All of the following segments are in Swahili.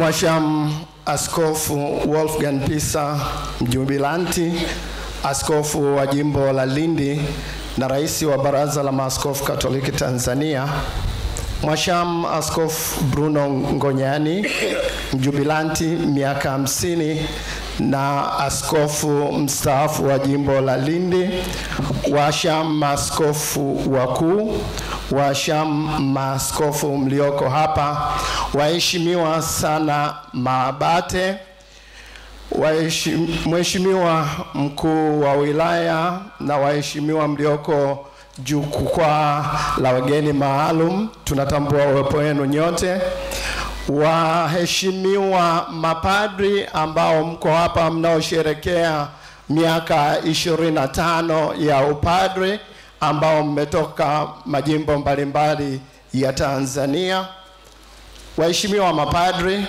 Mwasham Askofu Wolfgang Pisa mjubilanti, askofu wa jimbo la Lindi na rais wa Baraza la Maaskofu Katoliki Tanzania, Mwasham Askofu Bruno Ngonyani mjubilanti, miaka hamsini na askofu mstaafu wa jimbo la Lindi, washam maaskofu wakuu, washam maaskofu mlioko hapa, waheshimiwa sana maabate, Mheshimiwa mkuu wa wilaya na waheshimiwa mlioko jukwaa la wageni maalum, tunatambua uwepo wenu nyote. Waheshimiwa mapadri ambao mko hapa mnaosherekea miaka 25 ya upadri ambao mmetoka majimbo mbalimbali ya Tanzania, waheshimiwa mapadri,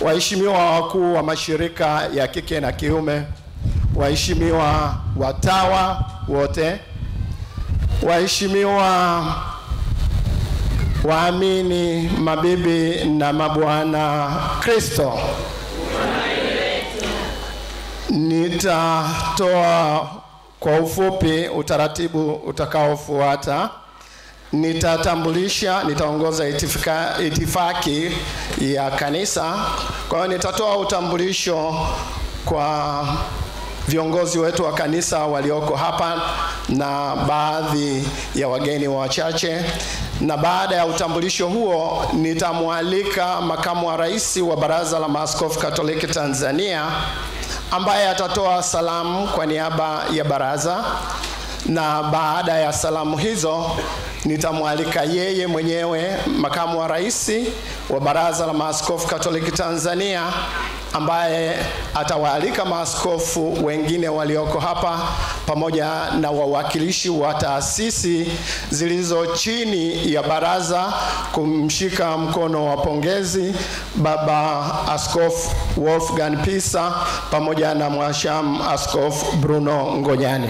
waheshimiwa wakuu wa mashirika ya kike na kiume, waheshimiwa watawa wote, waheshimiwa waamini, mabibi na mabwana Kristo, nitatoa kwa ufupi utaratibu utakaofuata. Nitatambulisha, nitaongoza itifika, itifaki ya kanisa. Kwa hiyo nitatoa utambulisho kwa viongozi wetu wa kanisa walioko hapa na baadhi ya wageni wachache, na baada ya utambulisho huo nitamwalika makamu wa rais wa Baraza la Maaskofu Katoliki Tanzania ambaye atatoa salamu kwa niaba ya baraza, na baada ya salamu hizo nitamwalika yeye mwenyewe makamu wa rais wa Baraza la Maaskofu Katoliki Tanzania ambaye atawaalika maaskofu wengine walioko hapa pamoja na wawakilishi wa taasisi zilizo chini ya baraza kumshika mkono wa pongezi Baba Askofu Wolfgang Pisa pamoja na Mwasham Askofu Bruno Ngonyani.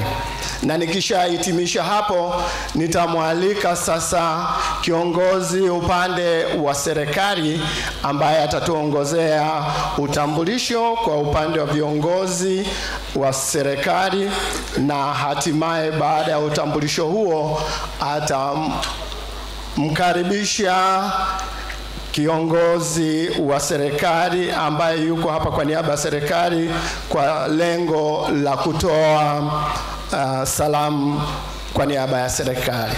Na nikishahitimisha hapo, nitamwalika sasa kiongozi upande wa serikali ambaye atatuongozea utambulisho kwa upande wa viongozi wa serikali, na hatimaye baada ya utambulisho huo atamkaribisha kiongozi wa serikali ambaye yuko hapa kwa niaba ya serikali kwa lengo la kutoa uh, salamu kwa niaba ya serikali.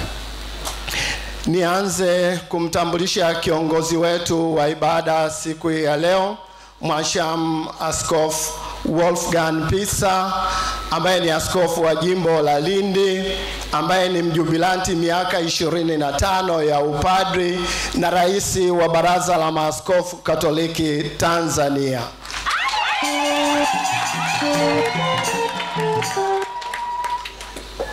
Nianze kumtambulisha kiongozi wetu wa ibada siku ya leo, Mwasham Askofu Wolfgang Pisa ambaye ni askofu wa jimbo la Lindi ambaye ni mjubilanti miaka 25 ya upadri na rais wa Baraza la Maaskofu Katoliki Tanzania.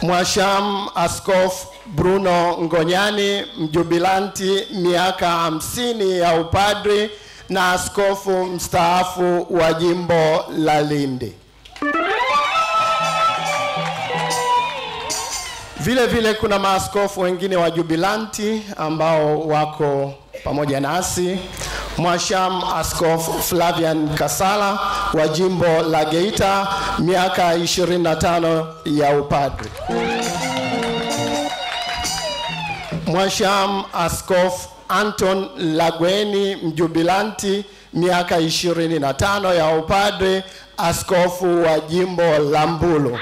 Mwasham Askofu Bruno Ngonyani mjubilanti miaka hamsini ya upadri na askofu mstaafu wa jimbo la Lindi. Vile vile kuna maaskofu wengine wa jubilanti ambao wako pamoja nasi. Mwasham Askofu Flavian Kasala wa jimbo la Geita miaka 25 ya upadri. Mwasham Askofu Anton Lagweni mjubilanti miaka 25 ya upadri, askofu wa jimbo la Mbulu.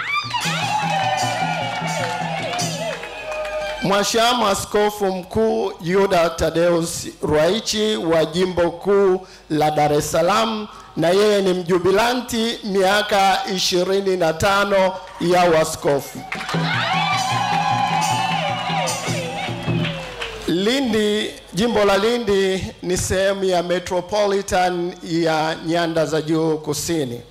Mwashamu Askofu Mkuu Yuda Tadeus Ruwaichi wa jimbo kuu la Dar es Salaam, na yeye ni mjubilanti miaka 25 ya waskofu. Lindi, jimbo la Lindi ni sehemu ya metropolitan ya nyanda za juu kusini.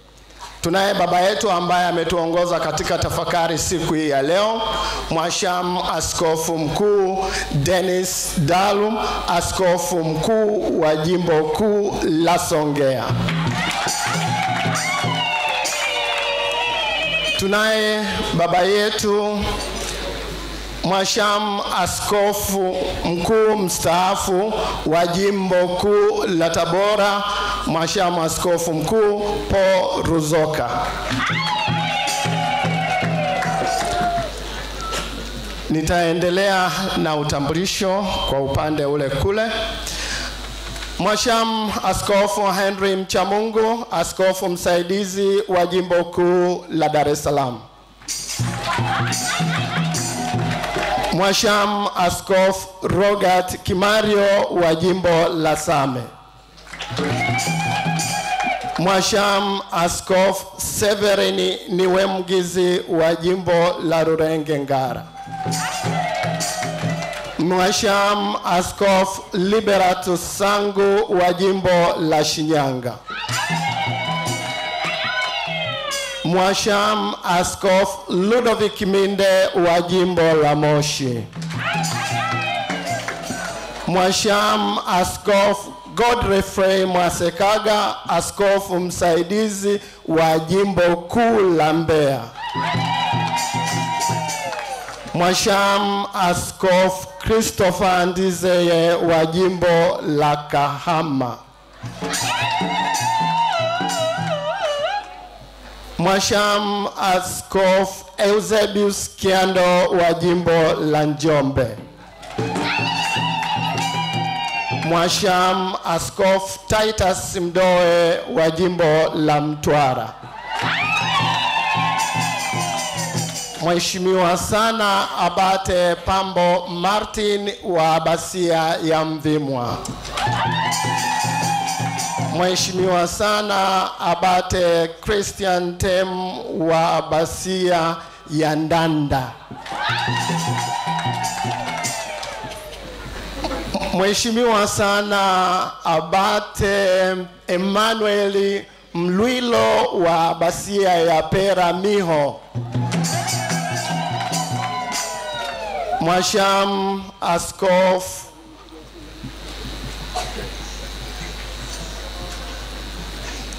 Tunaye baba yetu ambaye ametuongoza katika tafakari siku hii ya leo, Mwasham Askofu Mkuu Dennis Dalu, askofu mkuu wa jimbo kuu la Songea. Tunaye baba yetu Mwasham askofu mkuu mstaafu wa jimbo kuu la Tabora, Mwasham askofu mkuu Paul Ruzoka. Nitaendelea na utambulisho kwa upande ule kule. Mwasham Askofu Henry Mchamungu, askofu msaidizi wa jimbo kuu la Dar es Salaam. Mwasham Askofu Robert Kimario wa jimbo la Same. Mwasham Askof Severini Niwemgizi wa jimbo la Rurenge Ngara. Mwasham Askof Liberatus Sangu wa jimbo la Shinyanga. Mwasham Askof Ludovic Minde wa jimbo la Moshi. Mwasham Askofu Godfrey Mwasekaga, askofu msaidizi wa jimbo kuu la Mbeya. Mwasham Askofu Christopher Ndizeye wa jimbo la Kahama. Mwasham Askofu Eusebius Kiando wa jimbo la Njombe. Mwasham Askofu Titus Mdoe wa jimbo la Mtwara. Mheshimiwa sana Abate Pambo Martin wa Abasia ya Mvimwa. Mheshimiwa sana Abate Christian Tem wa Abasia ya Ndanda. Mheshimiwa sana Abate Emmanuel Mlwilo wa Basia ya Pera Miho. Mwasham askof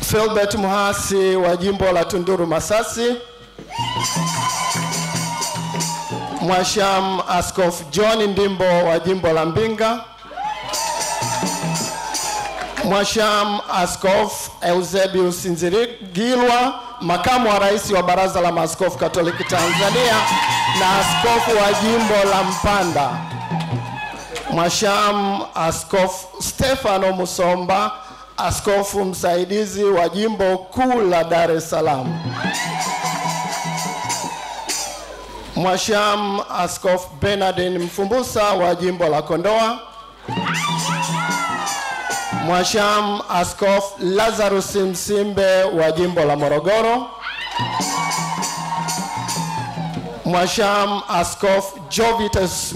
Philbert Muhasi wa jimbo la Tunduru Masasi. Mwasham askof John Ndimbo wa jimbo la Mbinga. Mwasham Askofu Eusebius Nzirigilwa, makamu wa rais wa Baraza la Maaskofu Katoliki Tanzania na askofu wa jimbo la Mpanda. Mwasham Askofu Stefano Musomba, askofu msaidizi wa jimbo kuu la Dar es Salaam. Mwasham Askofu Bernardin Mfumbusa wa jimbo la Kondoa. Mwasham askof Lazarus Msimbe wa jimbo la Morogoro. Mwasham Askof Jovitas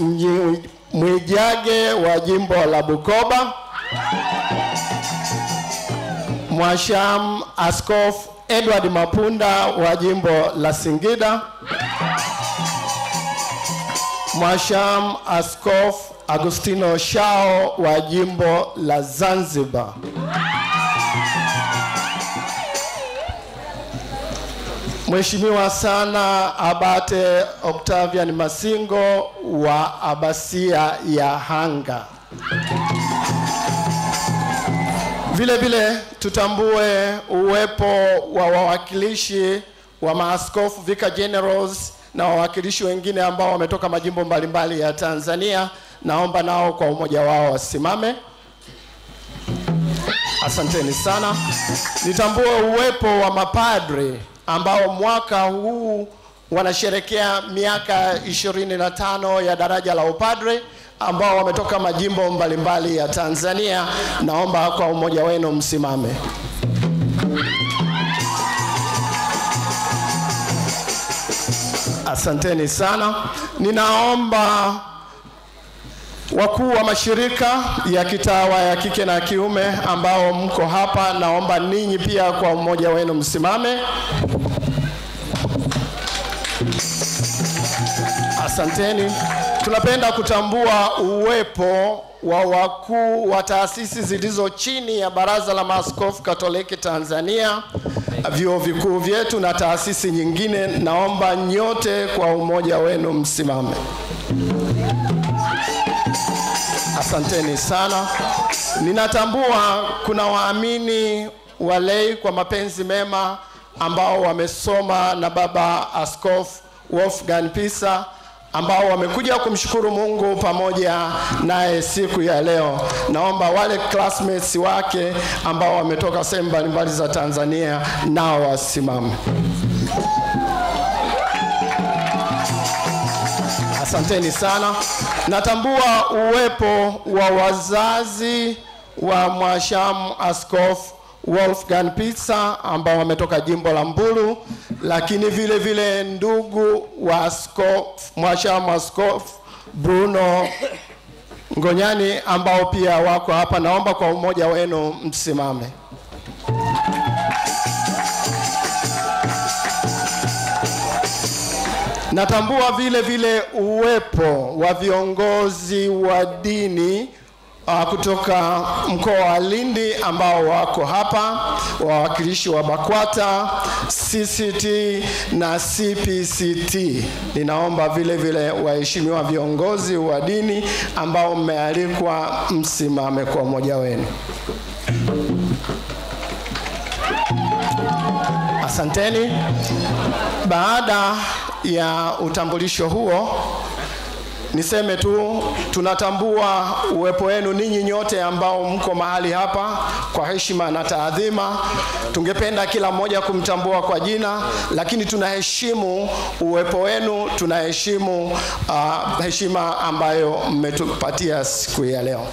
Mwijage wa jimbo la Bukoba. Mwasham askof Edward Mapunda wa jimbo la Singida. Mwasham Askofu Agustino Shao wa jimbo la Zanzibar. Mheshimiwa sana Abate Octavian Masingo wa Abasia ya Hanga. Vile vile tutambue uwepo wa wawakilishi wa maaskofu vicar generals na wawakilishi wengine ambao wametoka majimbo mbalimbali ya Tanzania. Naomba nao kwa umoja wao wasimame. Asanteni sana. Nitambue uwepo wa mapadre ambao mwaka huu wanasherekea miaka 25 ya daraja la upadre ambao wametoka majimbo mbalimbali mbali ya Tanzania. Naomba kwa umoja wenu msimame. Asanteni sana. Ninaomba wakuu wa mashirika ya kitawa ya kike na kiume ambao mko hapa, naomba ninyi pia kwa umoja wenu msimame. Asanteni. Tunapenda kutambua uwepo wa wakuu wa taasisi zilizo chini ya Baraza la Maaskofu Katoliki Tanzania, vyuo vikuu vyetu na taasisi nyingine. Naomba nyote kwa umoja wenu msimame. Asanteni sana. Ninatambua kuna waamini walei kwa mapenzi mema ambao wamesoma na baba Askofu Wolfgang Pisa ambao wamekuja kumshukuru Mungu pamoja naye siku ya leo. Naomba wale classmates wake ambao wametoka sehemu mbalimbali za Tanzania nao wasimame. Asanteni sana. Natambua uwepo wa wazazi wa Mhashamu Askofu Wolfgang Pisa ambao wametoka jimbo la Mbulu, lakini vile vile ndugu wa askofu Mhashamu Askofu Bruno Ngonyani ambao pia wako hapa. Naomba kwa umoja wenu msimame. Natambua vile vile uwepo wa viongozi wa dini uh, kutoka mkoa wa Lindi ambao wako hapa, wawakilishi wa BAKWATA, CCT na CPCT. Ninaomba vile vile waheshimiwa viongozi wa dini ambao mmealikwa msimame kwa umoja wenu. Asanteni. Baada ya utambulisho huo, niseme tu tunatambua uwepo wenu ninyi nyote ambao mko mahali hapa kwa heshima na taadhima. Tungependa kila mmoja kumtambua kwa jina, lakini tunaheshimu uwepo wenu, tunaheshimu uh, heshima ambayo mmetupatia siku ya leo.